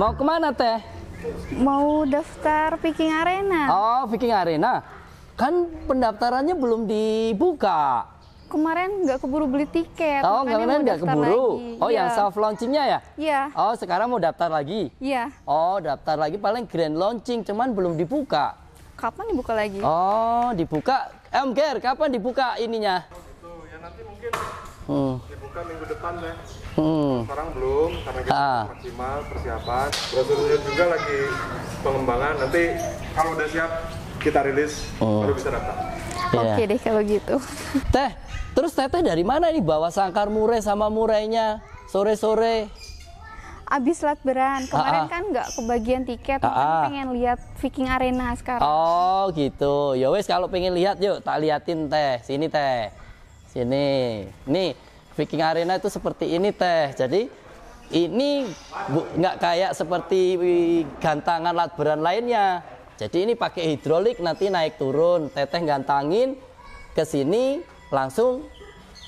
Mau ke mana teh? Mau daftar Viking Arena. Oh, Viking Arena. Kan pendaftarannya belum dibuka. Kemarin nggak keburu beli tiket. Oh, makanya nggak keburu. lagi. Oh, yang Iya. soft launchingnya ya? Iya. Oh, sekarang mau daftar lagi. Iya. Oh, daftar lagi paling grand launching, cuman belum dibuka. Kapan dibuka lagi? Oh, dibuka. Eh, Om Ger, kapan dibuka ininya? Tuh, ya nanti mungkin Hmm. dibuka minggu depan ya. Hmm. Sekarang belum karena kita Ah. maksimal persiapan. Brosurnya juga lagi pengembangan. Nanti kalau udah siap kita rilis Oh. baru bisa daftar. Iya. Oke deh kalau gitu. Teh, terus Teteh dari mana nih bawa sangkar murai sama murainya sore-sore? Abis latberan kemarin Ah, ah. kan nggak kebagian tiket, Ah, ah. pengen lihat Viking Arena sekarang. Oh gitu. Ya wes kalau pengen lihat yuk tak liatin teh. Sini teh. Sini. Nih Viking Arena itu seperti ini teh. Jadi ini nggak kayak seperti gantangan latberan lainnya. Jadi ini pakai hidrolik nanti naik turun. Teteh gantangin ke sini langsung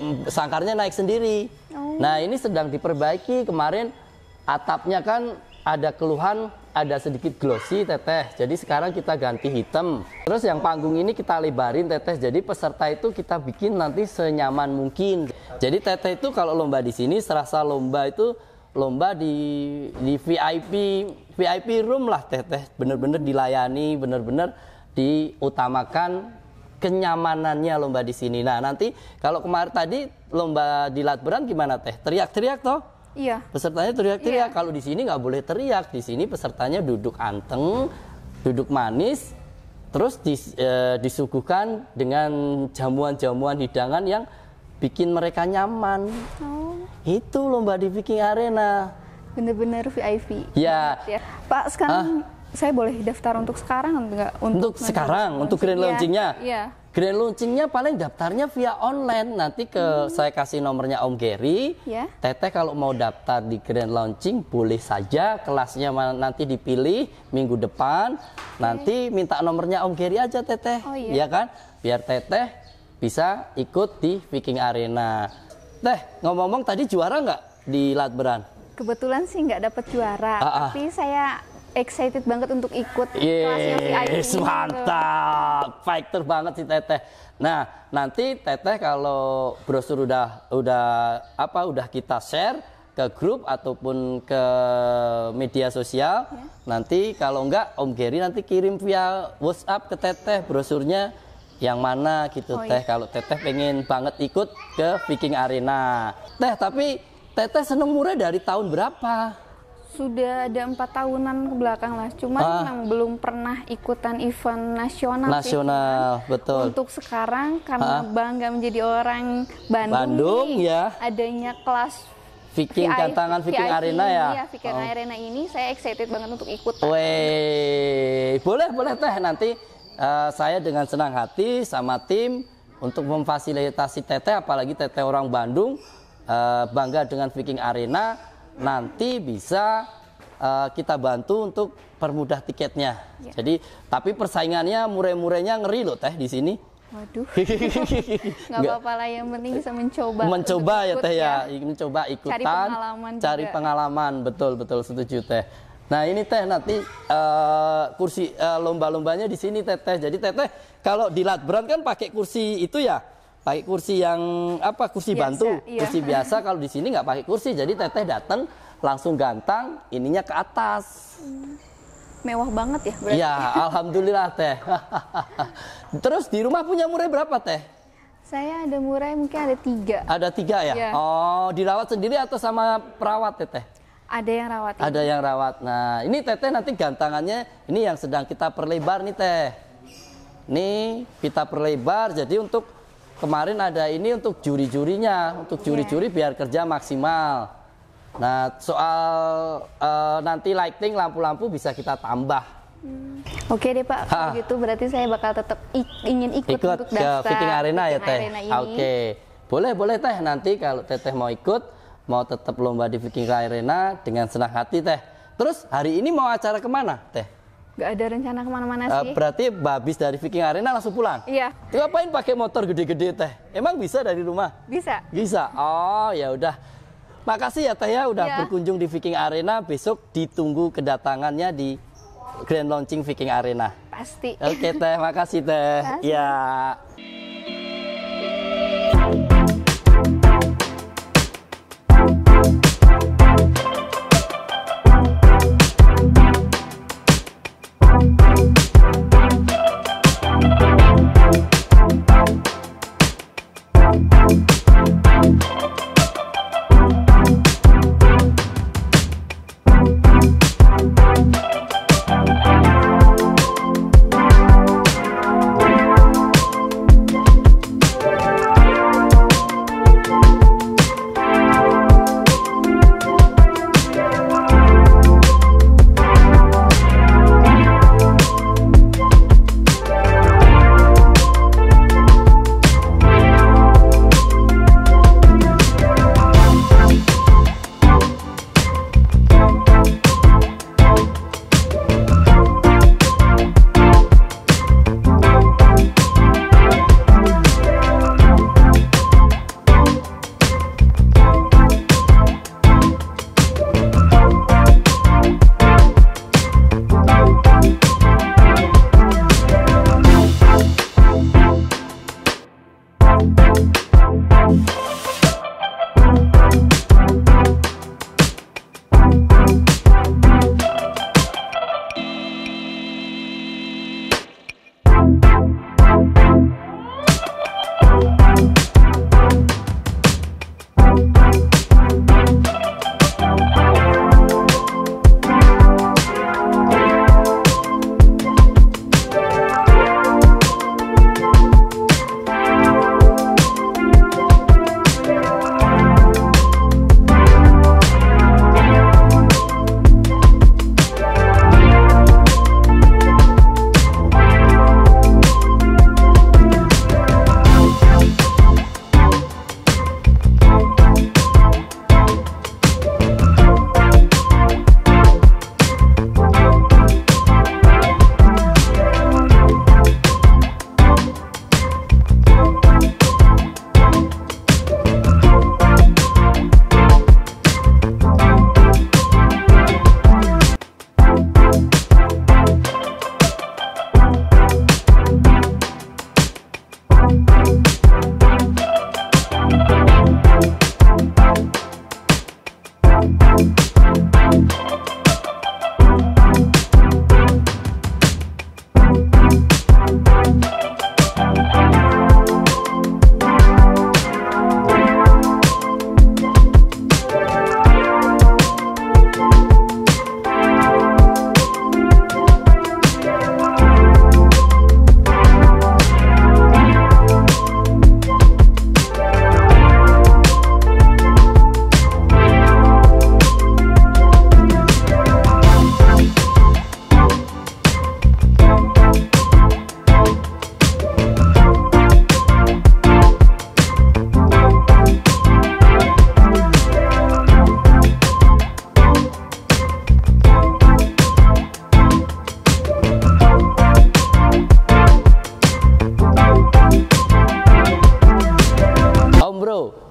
mm, sangkarnya naik sendiri. Nah ini sedang diperbaiki kemarin atapnya kan ada keluhan ada sedikit glossy teteh. Jadi sekarang kita ganti hitam. Terus yang panggung ini kita lebarin teteh. Jadi peserta itu kita bikin nanti senyaman mungkin. Jadi teteh itu kalau lomba di sini serasa lomba itu lomba di di VIP VIP room lah teteh. Bener-bener dilayani bener-bener diutamakan kenyamanannya lomba di sini. Nah nanti kalau kemarin tadi lomba di Latberan gimana teh? Teriak-teriak toh Iya. Pesertanya teriak-teriak. Iya. Kalau di sini nggak boleh teriak. Di sini pesertanya duduk anteng, duduk manis, terus dis- eh, disuguhkan dengan jamuan-jamuan hidangan yang bikin mereka nyaman. Oh, Itu lomba di Viking Arena. bener-bener VIP. Ya, Ya. Pak sekarang saya boleh daftar untuk sekarang enggak? untuk nanti sekarang, untuk grand Iya, launchingnya. Iya. Grand launchingnya paling daftarnya via online. Nanti ke saya kasih nomornya Om Gary. Ya. Teteh kalau mau daftar di grand launching boleh saja. Kelasnya nanti dipilih minggu depan. Nanti minta nomornya Om Gary aja Teteh. Oh, iya. kan? Biar Teteh bisa ikut di Viking Arena. Teh, ngomong-ngomong tadi juara nggak di Latberan? Kebetulan sih nggak dapet juara, Ah, ah. tapi saya excited banget untuk ikut kelasnya VIP. Yes, ini. mantap. Fighter banget sih Teteh. Nah, nanti Teteh kalau brosur udah udah apa udah kita share ke grup ataupun ke media sosial, nanti kalau enggak Om Gary nanti kirim via WhatsApp ke Teteh brosurnya yang mana gitu Oh, Teh iya. kalau Teteh pengen banget ikut ke Viking Arena. Teh, tapi Teteh seneng murah dari tahun berapa? Sudah ada empat tahunan ke belakang lah, cuman Ah. memang belum pernah ikutan event nasional. sih. Nasional, betul. Untuk sekarang karena Ah. bangga menjadi orang Bandung, Bandung, nih, ya. adanya kelas Viking VIP gantangan Viking VIP Arena ya. Iya, Viking Oh. Arena ini saya excited banget untuk ikut. Weh, boleh boleh teh nanti eh, saya dengan senang hati sama tim untuk memfasilitasi teteh, apalagi teteh orang Bandung eh, bangga dengan Viking Arena, nanti bisa eh, kita bantu untuk permudah tiketnya. Ya. Jadi tapi persaingannya murai-murainya ngeri loh teh di sini. Waduh, nggak apa-apa lah yang penting bisa mencoba. mencoba ya teh ya, mencoba ikutan, pengalaman cari juga. pengalaman, betul betul setuju teh. Nah ini teh nanti eh, kursi eh, lomba-lombanya di sini teh teh. Jadi teh teh kalau di Latberan kan pakai kursi itu ya, pakai kursi yang apa kursi Biasa, bantu, iya. kursi biasa. Kalau di sini nggak pakai kursi, jadi teh teh datang langsung gantang, ininya ke atas. Mewah banget ya berarti. Iya, alhamdulillah teh. Terus di rumah punya murai berapa teh? Saya ada murai mungkin ada tiga. Ada tiga ya? Iya. Oh, dirawat sendiri atau sama perawat teteh? Ada yang rawatin. Ada yang rawat. Nah, ini teteh nanti gantangannya ini yang sedang kita perlebar nih teh. Nih kita perlebar. Jadi untuk kemarin ada ini untuk juri-jurinya, untuk juri-juri biar kerja maksimal. Nah, soal eh, nanti lighting lampu-lampu bisa kita tambah. Oke deh Pak, kalau gitu berarti saya bakal tetap ik- ingin ikut, Ikut untuk ke daftar Viking Arena ya Viking teh. Arena ini. Oke, boleh boleh teh nanti kalau teteh mau ikut, mau tetap lomba di Viking Arena dengan senang hati teh. Terus hari ini mau acara ke mana teh? Gak ada rencana ke mana-mana Eh, sih. berarti habis dari Viking Arena langsung pulang? Iya, Ngapain pakai motor gede-gede teh? Emang bisa dari rumah? bisa. Bisa. Oh ya udah. makasih ya Teh ya udah Iya. berkunjung di Viking Arena. Besok ditunggu kedatangannya di Grand Launching Viking Arena. Pasti. Oke Teh, makasih Teh. Makasih. Ya.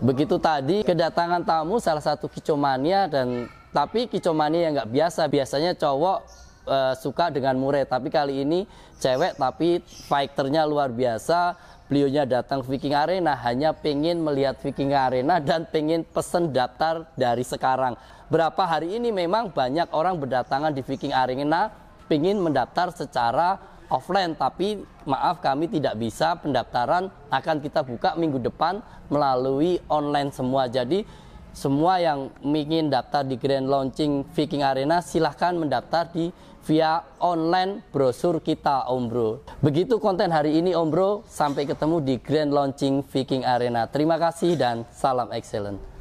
Begitu tadi kedatangan tamu salah satu kicomania dan tapi kicomania yang nggak biasa. Biasanya cowok eh, suka dengan murai, tapi kali ini cewek tapi fighternya luar biasa. Beliaunya datang Viking Arena hanya pengen melihat Viking Arena dan pengen pesen daftar dari sekarang. Berapa hari ini memang banyak orang berdatangan di Viking Arena pengen mendaftar secara offline tapi maaf kami tidak bisa pendaftaran akan kita buka minggu depan melalui online semua jadi semua yang ingin daftar di Grand Launching Viking Arena silahkan mendaftar di via online brosur kita Om Bro. Begitu konten hari ini Om Bro, sampai ketemu di Grand Launching Viking Arena. Terima kasih dan salam excellent.